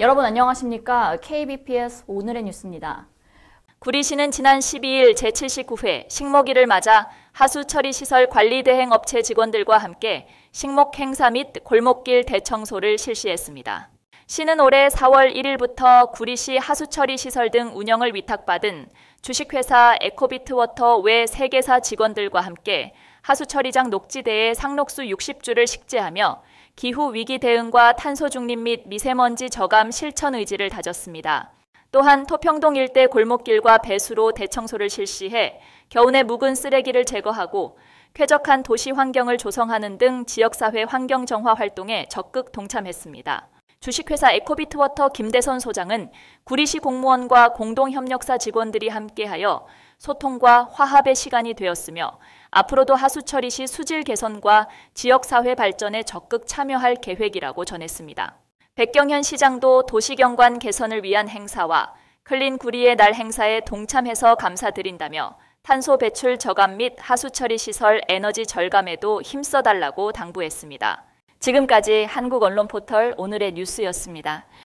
여러분 안녕하십니까? KBPS 오늘의 뉴스입니다. 구리시는 지난 12일 제79회 식목일을 맞아 하수처리시설 관리대행업체 직원들과 함께 식목 행사 및 골목길 대청소를 실시했습니다. 시는 올해 4월 1일부터 구리시 하수처리 시설 등 운영을 위탁받은 주식회사 에코비트워터 외 3개사 직원들과 함께 하수처리장 녹지대에 상록수 60주를 식재하며 기후 위기 대응과 탄소 중립 및 미세먼지 저감 실천 의지를 다졌습니다. 또한 토평동 일대 골목길과 배수로 대청소를 실시해 겨우내 묵은 쓰레기를 제거하고 쾌적한 도시 환경을 조성하는 등 지역사회 환경 정화 활동에 적극 동참했습니다. 주식회사 에코비트워터 김대선 소장은 구리시 공무원과 공동협력사 직원들이 함께하여 소통과 화합의 시간이 되었으며 앞으로도 하수처리 시 수질 개선과 지역사회 발전에 적극 참여할 계획이라고 전했습니다. 백경현 시장도 도시경관 개선을 위한 행사와 클린 구리의 날 행사에 동참해서 감사드린다며 탄소 배출 저감 및 하수처리 시설 에너지 절감에도 힘써달라고 당부했습니다. 지금까지 한국 언론 포털 오늘의 뉴스였습니다.